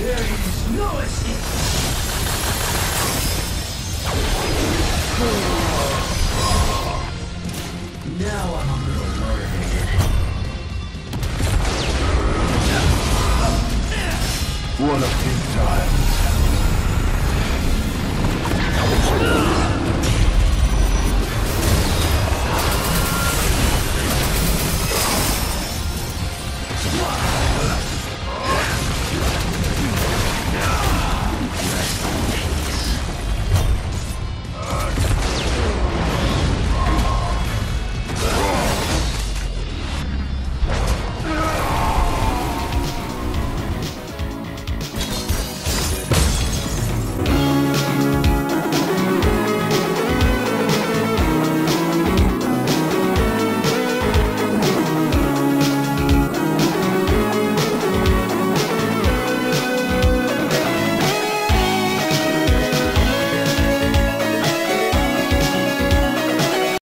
There is no escape. Now I'm. One of his times.